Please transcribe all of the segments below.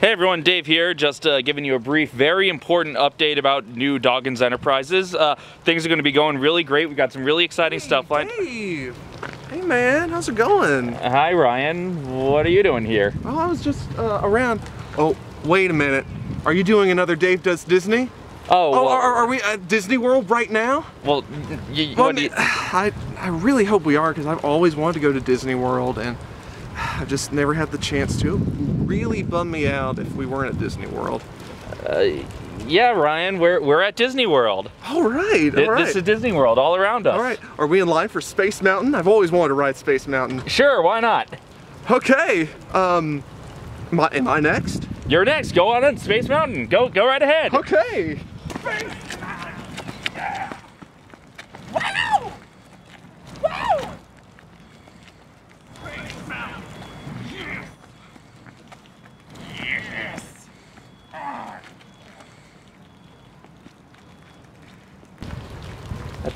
Hey everyone, Dave here, just uh, giving you a brief, very important update about new Doggans Enterprises. Uh, things are going to be going really great. We've got some really exciting hey, stuff lined. Dave. Hey man, how's it going? Hi Ryan, what are you doing here? Oh, I was just uh, around. Oh, wait a minute. Are you doing another Dave Does Disney? Oh, Oh, well, are, are we at Disney World right now? well, Well, what do you- I, I really hope we are because I've always wanted to go to Disney World and I've just never had the chance to. It really bum me out if we weren't at Disney World. uh, yeah, Ryan, we're, we're at Disney World. All right, all right. This is Disney World all around us. all right, are we in line for Space Mountain? I've always wanted to ride Space Mountain. Sure, why not? Okay, um, am I, am I next? You're next. Go on in, Space Mountain. Go, go right ahead. Okay.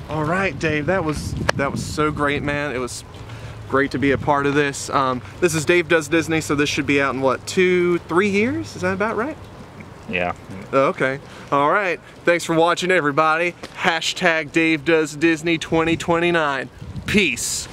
All right, Dave, that was that was so great, man. It was great to be a part of this. Um, this is Dave Does Disney, so this should be out in what, two, three years? Is that about right? Yeah. Oh, Okay. All right. Thanks for watching, everybody. Hashtag Dave Does Disney 2029. Peace.